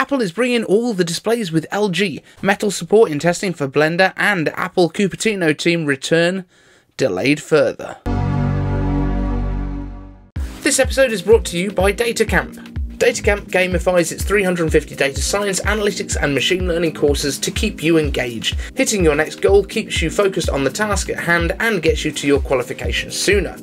Apple is bringing all the displays with LG, metal support in testing for Blender, and Apple Cupertino team return delayed further. This episode is brought to you by DataCamp. DataCamp gamifies its 350 data science, analytics, and machine learning courses to keep you engaged. Hitting your next goal keeps you focused on the task at hand and gets you to your qualification sooner.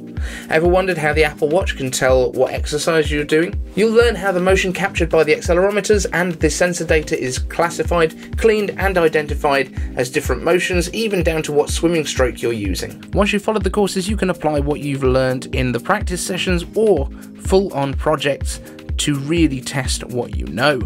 Ever wondered how the Apple Watch can tell what exercise you're doing? You'll learn how the motion captured by the accelerometers and the sensor data is classified, cleaned, and identified as different motions, even down to what swimming stroke you're using. Once you've followed the courses, you can apply what you've learned in the practice sessions or full on projects to really test what you know.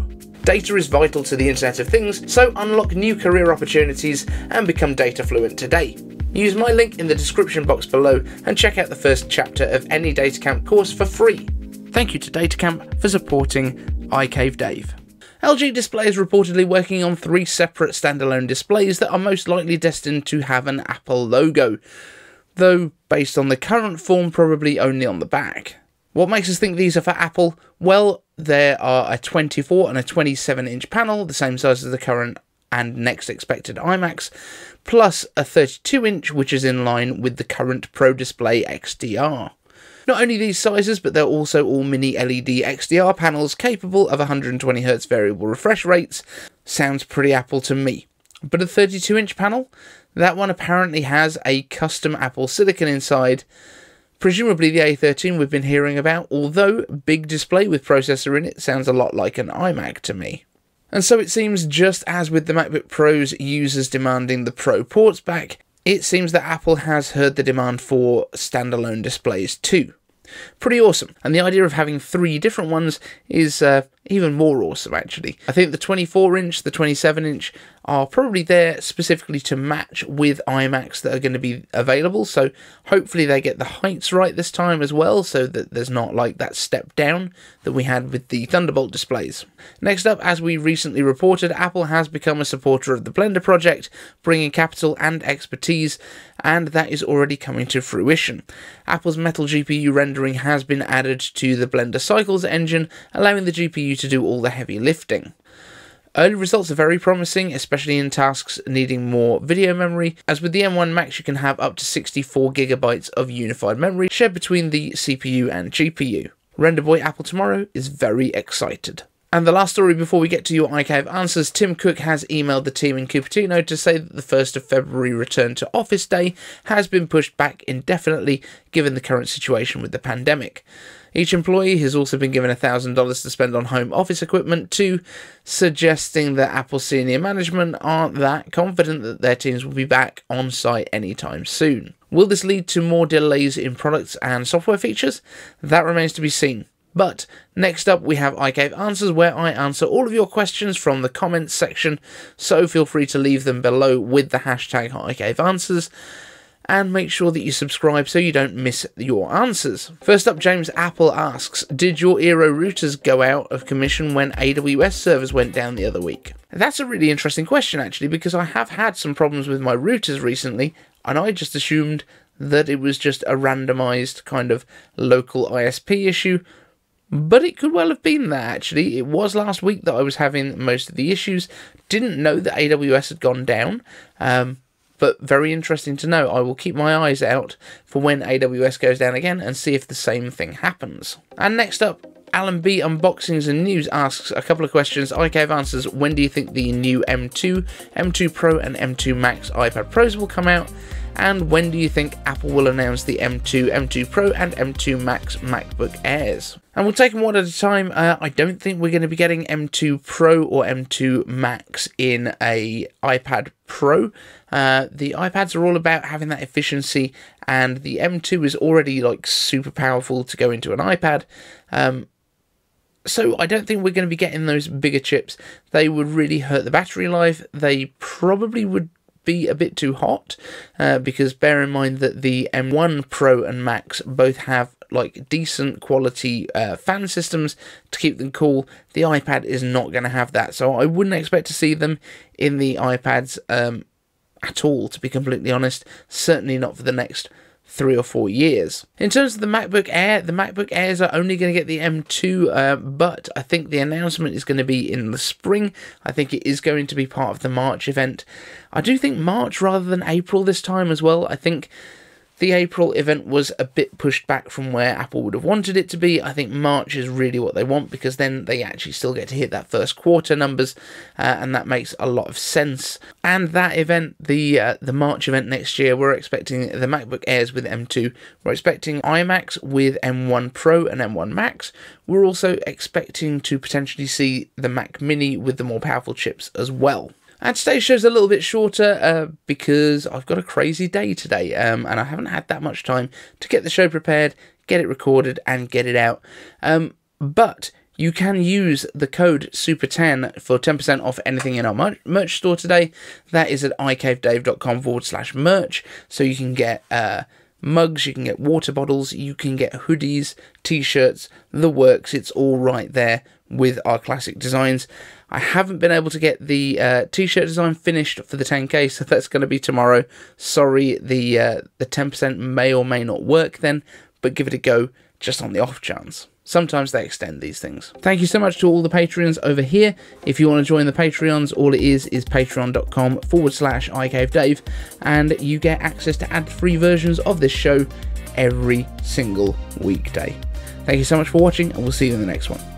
Data is vital to the Internet of Things, so unlock new career opportunities and become data fluent today. Use my link in the description box below and check out the first chapter of any DataCamp course for free. Thank you to DataCamp for supporting iCave Dave. LG Display is reportedly working on three separate standalone displays that are most likely destined to have an Apple logo, though based on the current form, probably only on the back. What makes us think these are for Apple? Well, there are a 24 and a 27 inch panel, the same size as the current and next expected iMacs, plus a 32 inch, which is in line with the current Pro Display XDR. Not only these sizes, but they're also all mini LED XDR panels capable of 120Hz variable refresh rates. Sounds pretty Apple to me. But a 32 inch panel? That one apparently has a custom Apple silicon inside Presumably the A13 we've been hearing about, although big display with processor in it sounds a lot like an iMac to me. And so it seems just as with the MacBook Pro's users demanding the Pro ports back, it seems that Apple has heard the demand for standalone displays too. Pretty awesome. And the idea of having three different ones is uh, even more awesome, actually. I think the 24 inch, the 27 inch are probably there specifically to match with iMacs that are going to be available. So hopefully they get the heights right this time as well, so that there's not like that step down that we had with the Thunderbolt displays. Next up, as we recently reported, Apple has become a supporter of the Blender project, bringing capital and expertise, and that is already coming to fruition. Apple's Metal GPU rendering has been added to the Blender Cycles engine, allowing the GPU to do all the heavy lifting. Early results are very promising, especially in tasks needing more video memory, as with the M1 Max you can have up to 64GB of unified memory shared between the CPU and GPU. Renderboy Apple Tomorrow is very excited. And the last story before we get to your iCave answers, Tim Cook has emailed the team in Cupertino to say that the 1st of February return to office day has been pushed back indefinitely given the current situation with the pandemic. Each employee has also been given $1,000 to spend on home office equipment too, suggesting that Apple senior management aren't that confident that their teams will be back on site anytime soon. Will this lead to more delays in products and software features? That remains to be seen. But next up, we have iCave Answers, where I answer all of your questions from the comments section. So feel free to leave them below with the hashtag iCave Answers and make sure that you subscribe so you don't miss your answers. First up, James Apple asks Did your Eero routers go out of commission when AWS servers went down the other week? That's a really interesting question, actually, because I have had some problems with my routers recently, and I just assumed that it was just a randomized kind of local ISP issue. But it could well have been that actually. It was last week that I was having most of the issues. Didn't know that AWS had gone down. Um, but very interesting to know. I will keep my eyes out for when AWS goes down again and see if the same thing happens. And next up, Alan B Unboxings and News asks a couple of questions. iCave answers. When do you think the new M2, M2 Pro, and M2 Max iPad Pros will come out? And when do you think Apple will announce the M2, M2 Pro, and M2 Max MacBook Airs? And we'll take them one at a time. Uh, I don't think we're going to be getting M2 Pro or M2 Max in a iPad Pro. Uh, the iPads are all about having that efficiency, and the M2 is already like super powerful to go into an iPad. Um, so I don't think we're going to be getting those bigger chips. They would really hurt the battery life. They probably would be a bit too hot uh, because bear in mind that the M1 Pro and Max both have like decent quality uh, fan systems to keep them cool. The iPad is not going to have that, so I wouldn't expect to see them in the iPads um, at all. To be completely honest, certainly not for the next three or four years. In terms of the MacBook Air, the MacBook Airs are only going to get the M2, uh, but I think the announcement is going to be in the spring. I think it is going to be part of the March event. I do think March rather than April this time as well. I think the April event was a bit pushed back from where Apple would have wanted it to be. I think March is really what they want because then they actually still get to hit that first quarter numbers, uh, and that makes a lot of sense. And that event, the uh, the March event next year, we're expecting the MacBook Airs with M2. We're expecting iMacs with M1 Pro and M1 Max. We're also expecting to potentially see the Mac Mini with the more powerful chips as well. And today's show's a little bit shorter uh, because I've got a crazy day today um, and I haven't had that much time to get the show prepared, get it recorded, and get it out. Um, but you can use the code SUPER10 for 10% off anything in our merch store today. That is at icavedave.com forward slash merch. So you can get. Uh, mugs, you can get water bottles, you can get hoodies, t shirts, the works. It's all right there with our classic designs. I haven't been able to get the uh, t-shirt design finished for the 10k, so that's going to be tomorrow. Sorry, the uh, the 10% may or may not work then, but give it a go just on the off chance. Sometimes they extend these things. Thank you so much to all the Patreons over here. If you want to join the Patreons, all it is is patreon.com forward slash iCaveDave, and you get access to ad-free versions of this show every single weekday. Thank you so much for watching, and we'll see you in the next one.